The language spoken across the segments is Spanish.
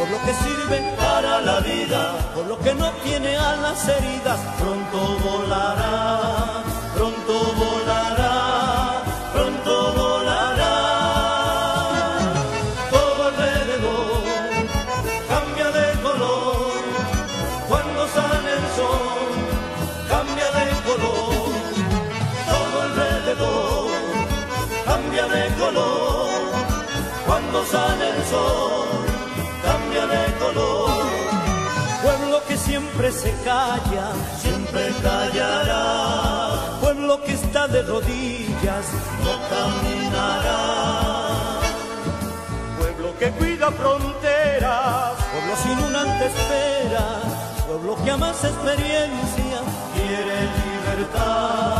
por lo que sirve para la vida, por lo que no tiene alas heridas, pronto volará, pronto volará, pronto volará. Todo alrededor cambia de color cuando sale el sol, cambia de color. Todo alrededor cambia de color cuando sale se calla, siempre callará. Pueblo que está de rodillas, no caminará. Pueblo que cuida fronteras, pueblo sin una antespera, pueblo que ama experiencia, quiere libertad,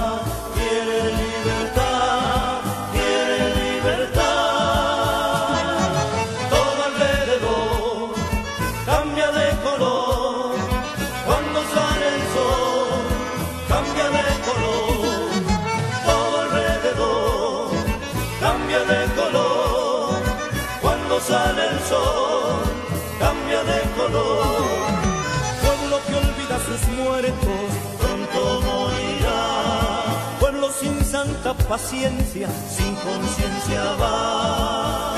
paciencia, sin conciencia va.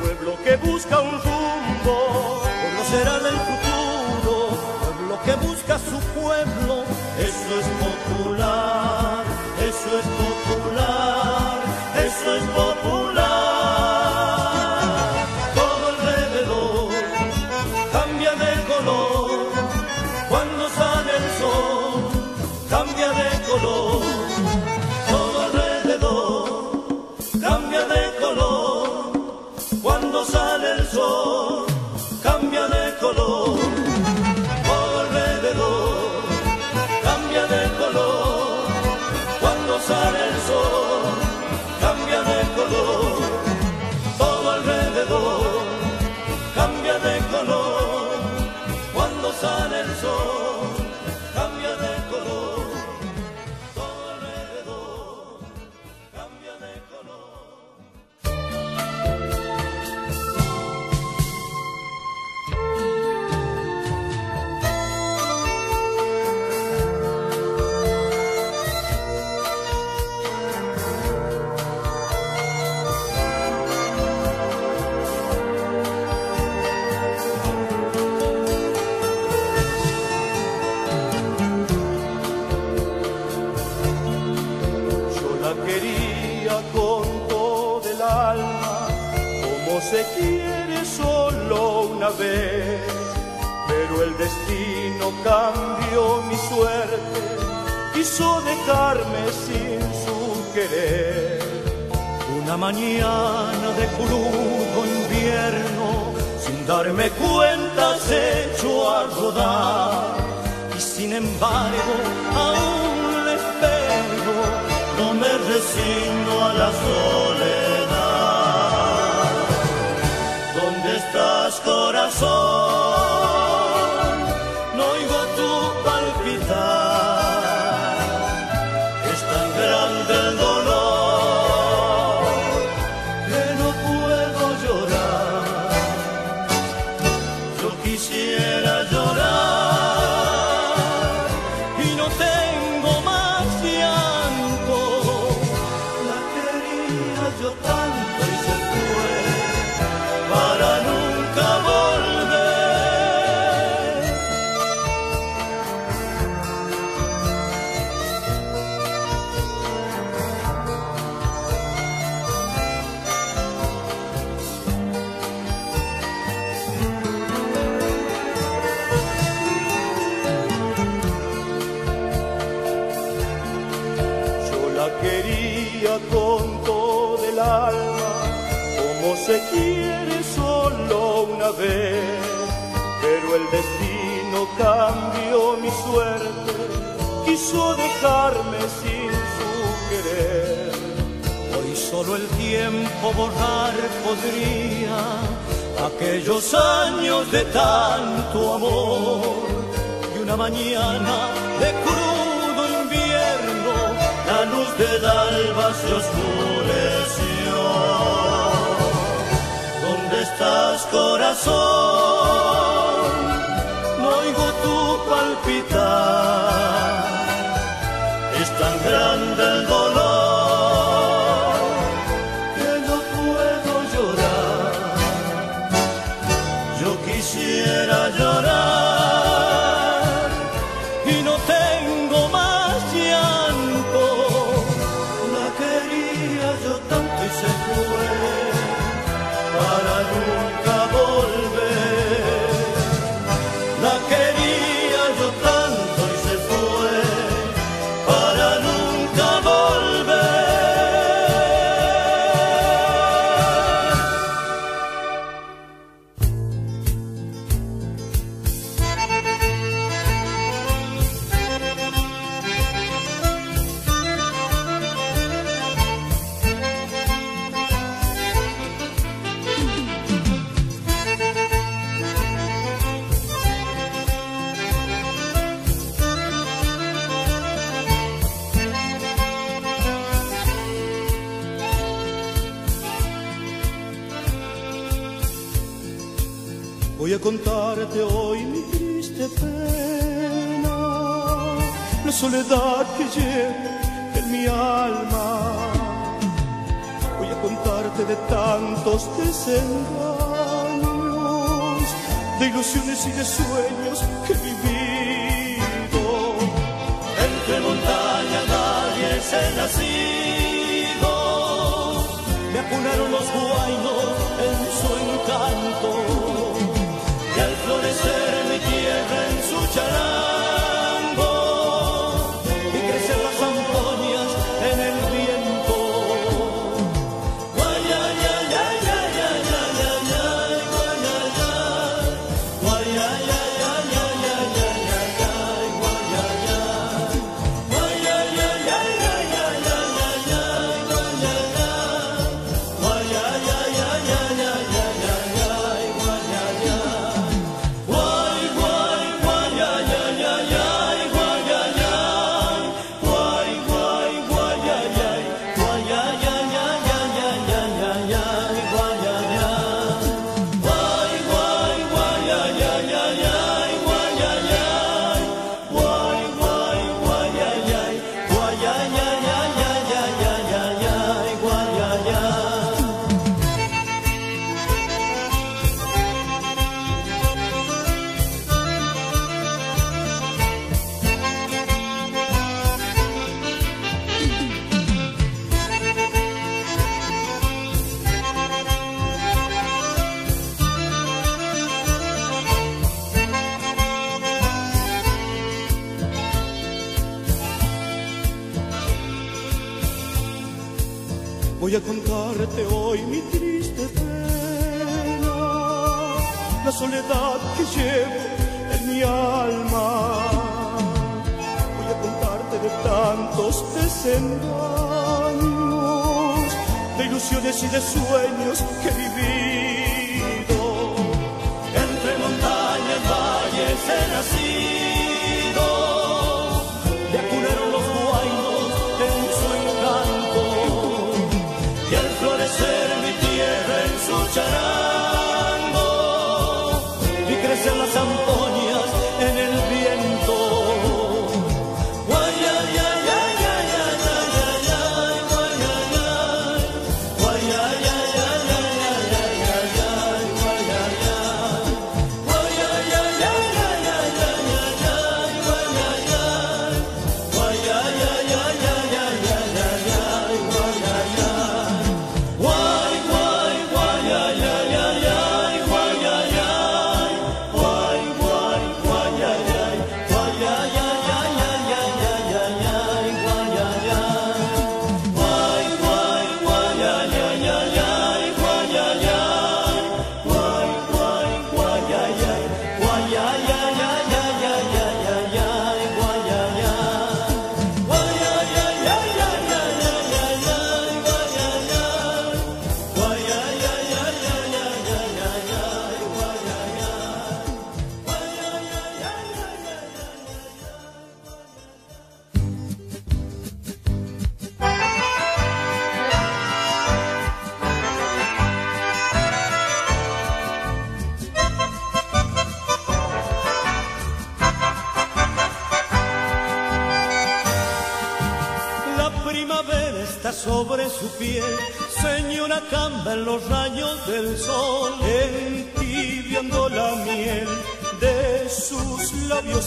Pueblo que busca un rumbo, pueblo será del futuro. Pueblo que busca su pueblo, eso es popular, destino cambió mi suerte, quiso dejarme sin su querer. Una mañana de crudo invierno, sin darme cuenta se echó a rodar. Y sin embargo, aún le espero no me resigno a la soledad. Cambió mi suerte, quiso dejarme sin su querer. Hoy solo el tiempo borrar podría aquellos años de tanto amor y una mañana de crudo invierno, la luz del alba se oscureció. ¿Dónde estás, corazón? Palpitar. Voy a contarte hoy mi triste pena, la soledad que llevo en mi alma. Voy a contarte de tantos desengaños, de ilusiones y de sueños que he vivido. Entre montañas, valles he nacido, me acunaron los guainos en su encanto ilusiones y de sueños que he vivido. Entre montañas, valles he nacido,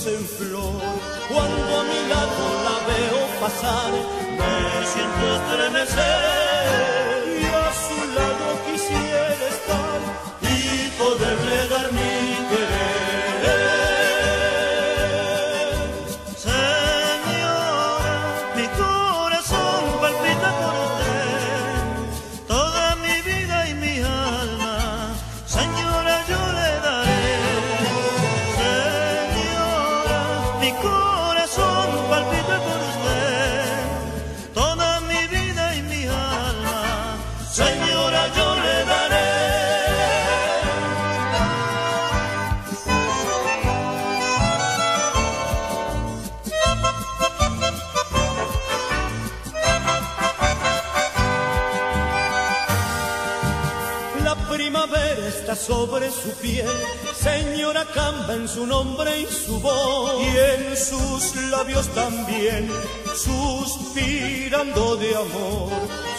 en flor. Cuando a mi lado la veo pasar, me siento estremecer sobre su piel, señora Camba en su nombre y su voz, y en sus labios también, suspirando de amor.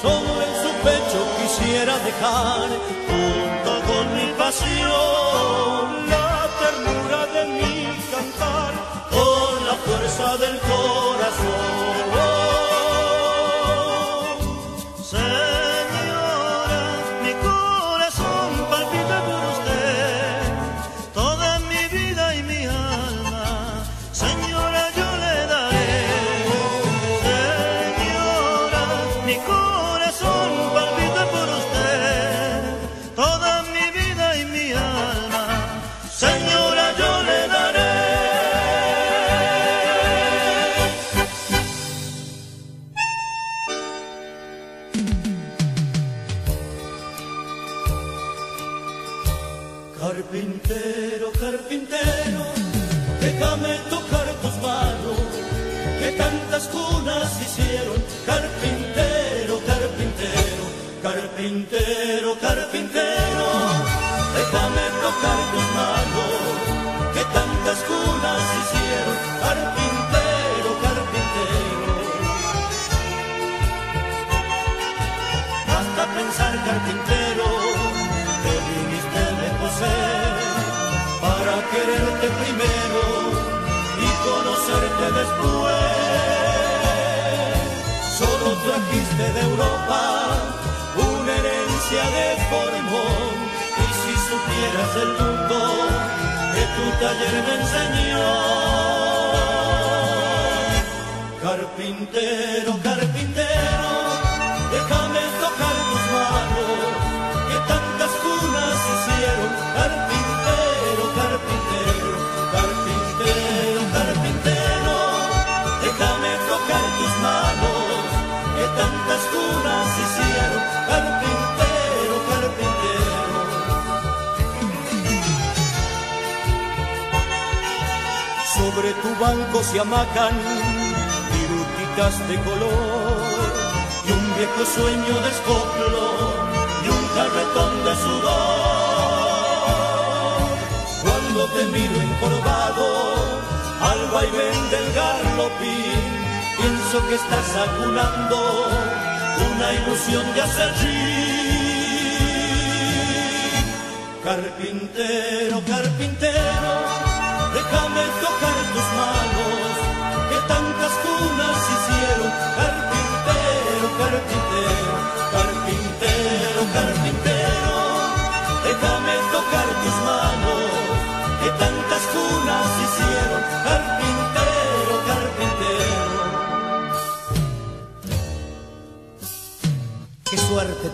Sobre su pecho quisiera dejar, junto con mi pasión, la ternura de mi después. Solo trajiste de Europa de formón y si supieras el mundo que tu taller me enseñó. Carpintero, carpintero, sobre tu banco se amacan virutitas de color y un viejo sueño de escoplo y un carretón de sudor. Cuando te miro encorvado al vaivén del garlopín, pienso que estás acunando una ilusión de hacer Carpintero, carpintero, déjame tocar tus manos,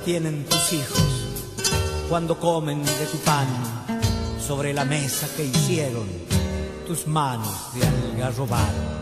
tienen tus hijos cuando comen de tu pan sobre la mesa que hicieron tus manos de algarrobar.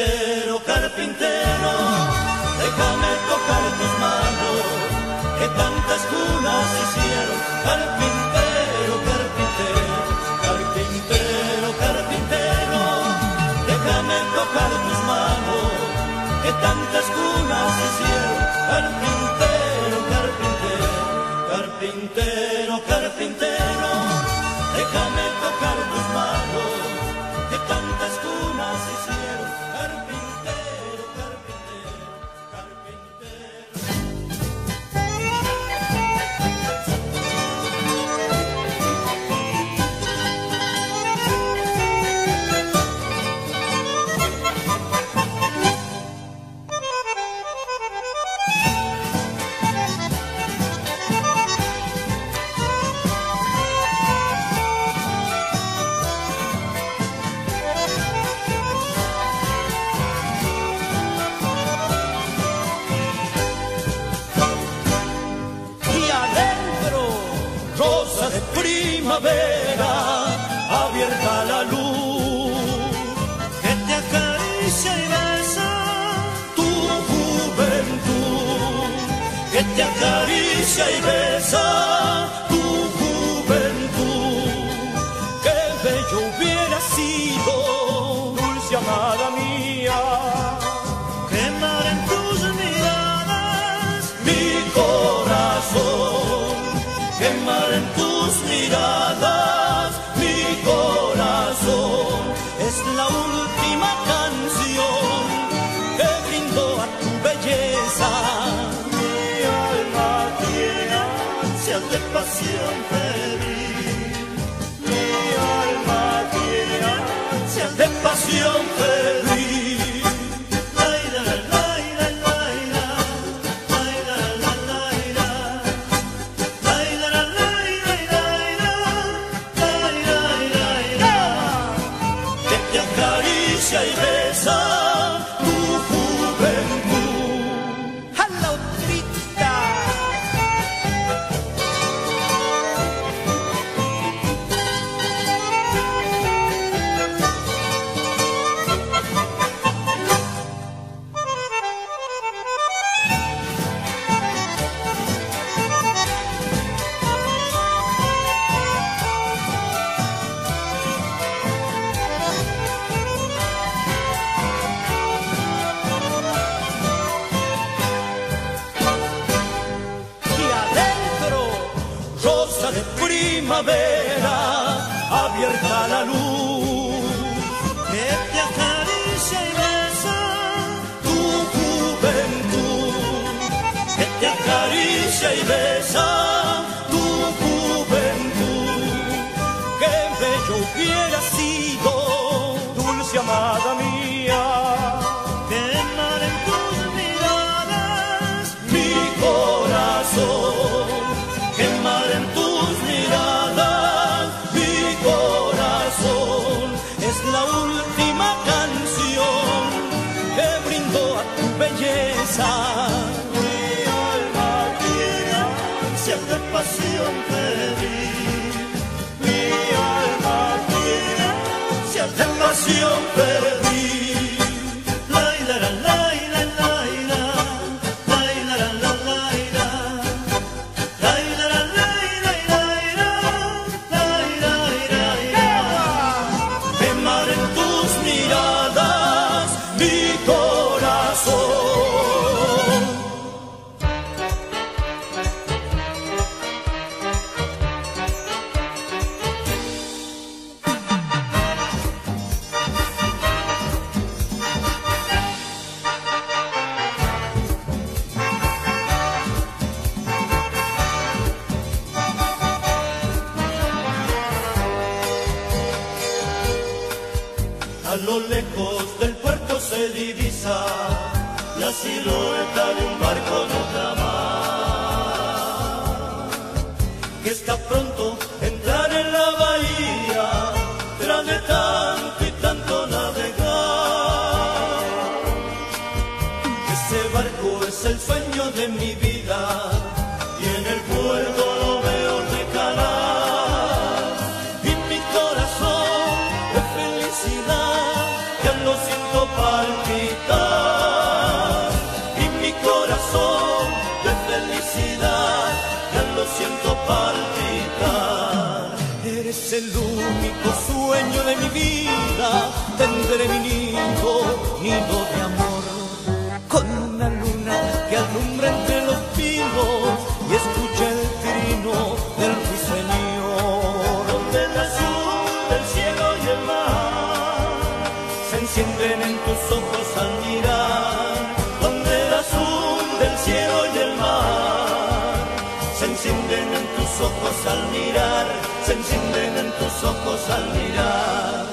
carpintero, carpintero, déjame tocar tus manos, que tantas cunas hicieron, carpintero, carpintero, carpintero, carpintero, déjame tocar tus manos, que tantas cunas hicieron, carpintero, carpintero, carpintero, carpintero, déjame tocar tus manos. primavera, abierta la luz, que te acaricia y besa tu juventud, que te acaricia y besa canción feliz. canción feliz. que está pronto. Sueño de mi vida, tendré mi nido, nido de amor, con una luna que alumbra entre los pinos y escucha el trino del ruiseñor. Donde el azul del cielo y el mar se encienden en tus ojos al mirar. Donde el azul del cielo y el mar se encienden en tus ojos al mirar. Se encienden tus ojos al mirar.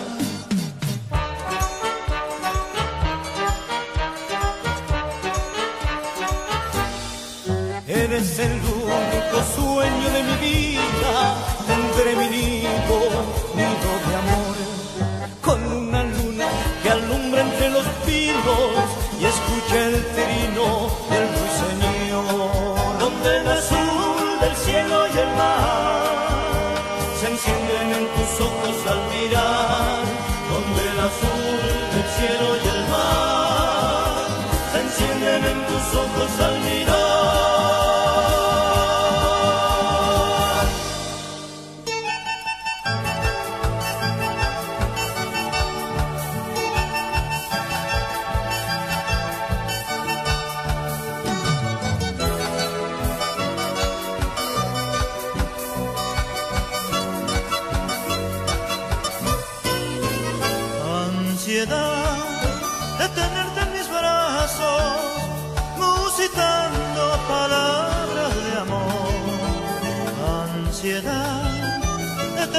Eres el único sueño de mi vida, tendré mi nido, nido de amor,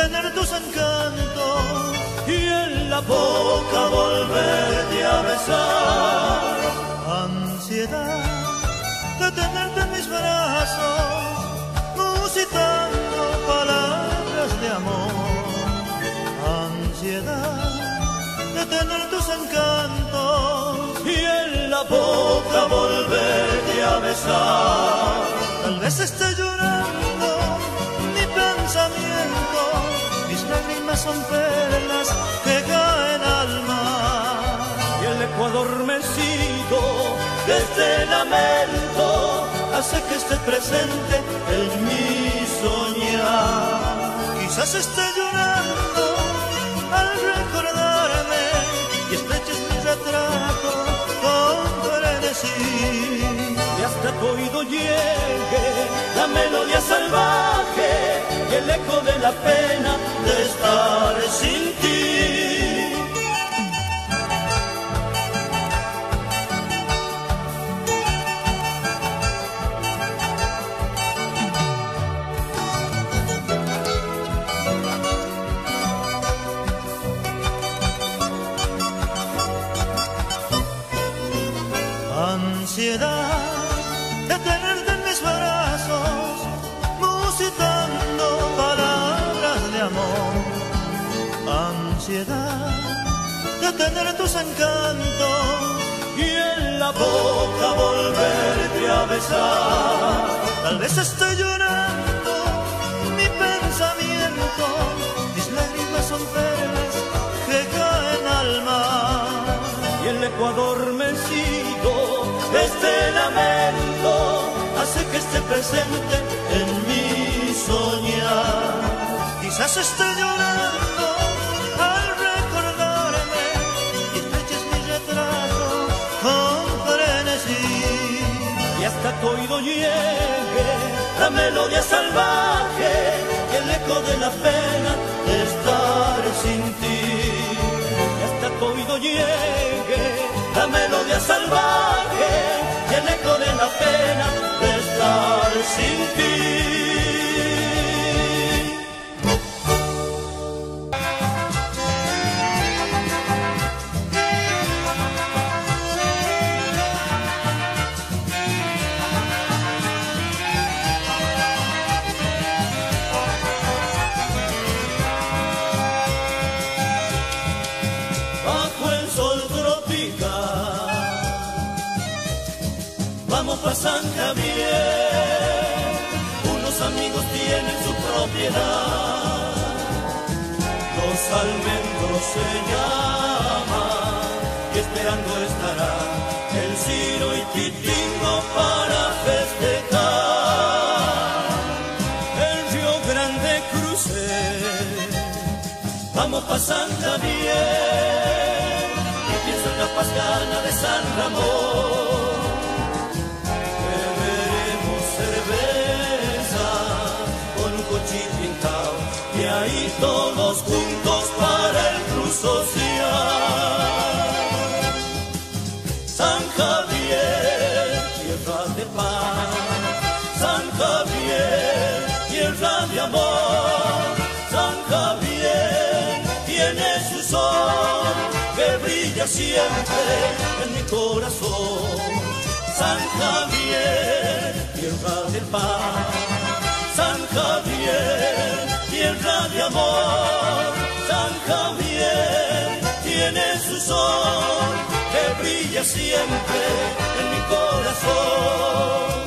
tener tus encantos y en la boca volverte a besar. Ansiedad de tenerte en mis brazos, musitando palabras de amor. Ansiedad de tener tus encantos y en la boca volverte a besar. Tal vez esté llorando mi pensamiento, son perlas que caen al mar. Y el eco adormecido De este lamento hace que esté presente en mi soñar. Quizás esté llorando al recordarme y estreches mi retrato con frenesí. y hasta tu oído llegue La melodía salvaje el eco de la pena de estar sin ti. Tener tus encantos y en la boca volverte a besar. Tal vez estoy llorando mi pensamiento, mis lágrimas son perlas que caen al mar. y el eco adormecido Este lamento hace que esté presente en mi soñar. Quizás esté llorando hasta tu oído llegue La melodía salvaje y el eco de la pena de estar sin ti. y hasta tu oído llegue La melodía salvaje y el eco de la pena Los almendros se llaman y esperando estará el ciro y titingo para festejar. El Río Grande crucé, vamos pasando bien. Pienso en la pascana de San Ramón siempre en mi corazón. San Javier, tierra de paz. San Javier, tierra de amor. San Javier tiene su sol que brilla siempre en mi corazón.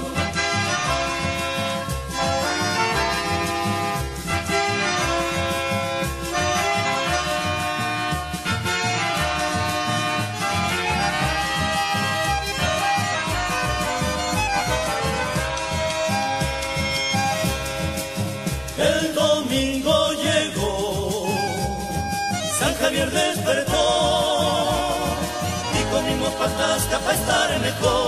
Let.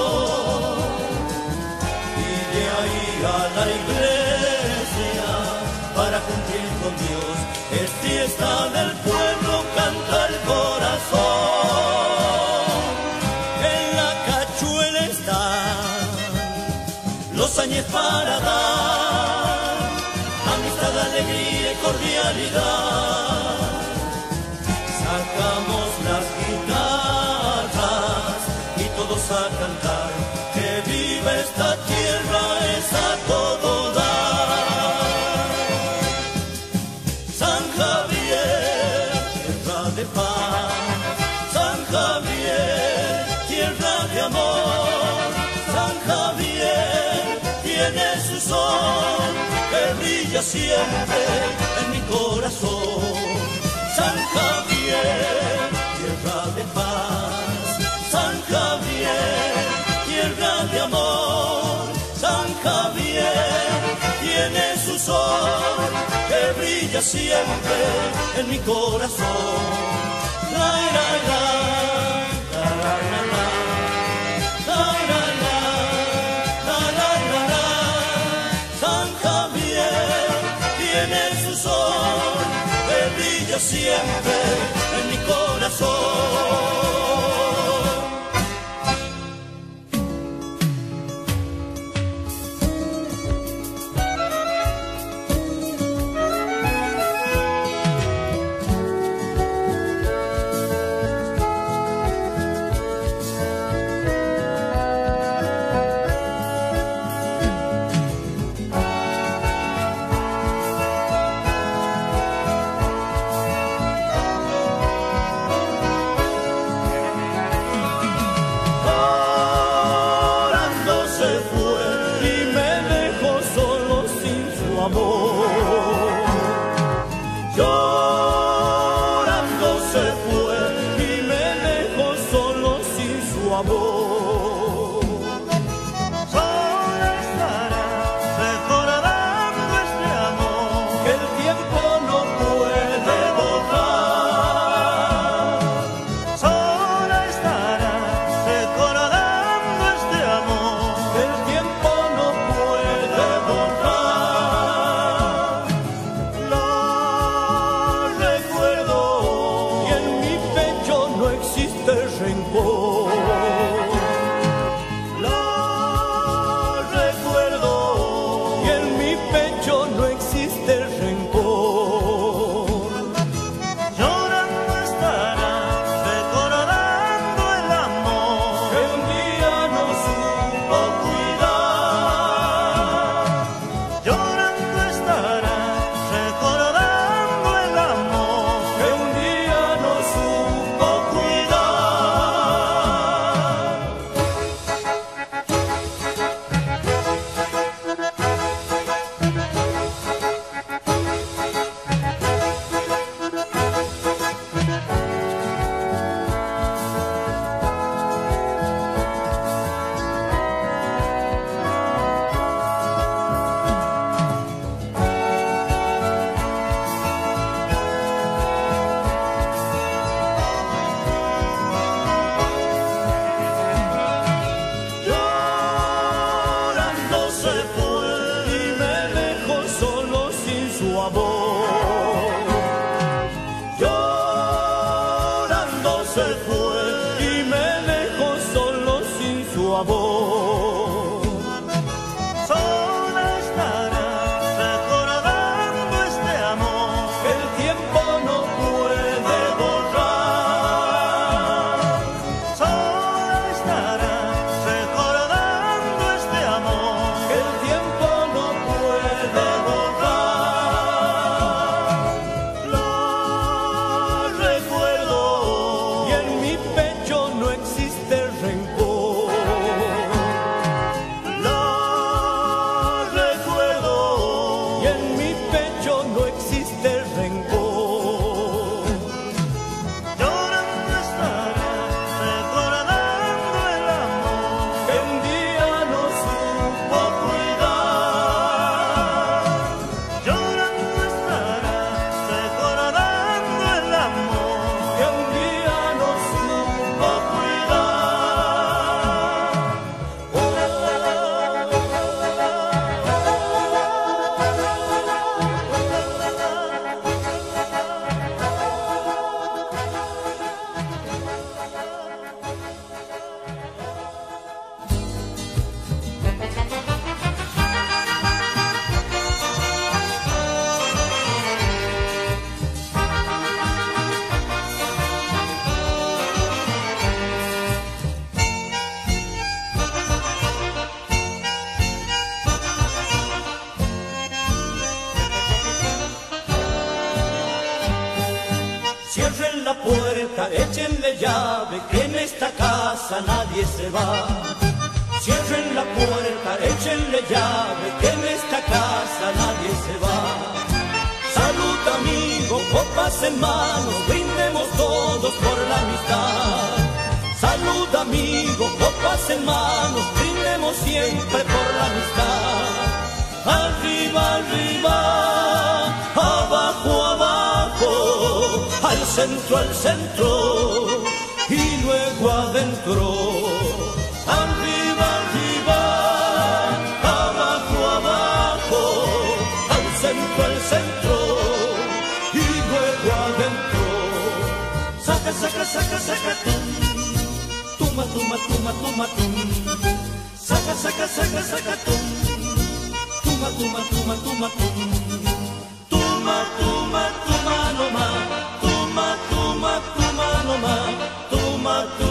siempre en mi corazón. San Javier, tierra de paz. San Javier, tierra de amor. San Javier tiene su sol que brilla siempre en mi corazón. La, la, la. En esta casa nadie se va. Cierren la puerta, échenle llave, que en esta casa nadie se va. Salud amigo, copas en manos, brindemos todos por la amistad. Salud amigo, copas en manos, brindemos siempre por la amistad. Arriba, arriba, abajo, abajo, al centro, al centro, y luego adentro. Arriba, arriba, abajo, abajo, al centro, al centro, y luego adentro. Saca, saca, saca, saca, tum, tuma, tuma, tuma, tuma, tum. Saca, saca, saca, saca, tum. Tuma, tuma, tuma, tuma, tum. Tuma, tuma, tuma, Tuma,